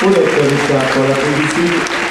pure autorizzato alla polizia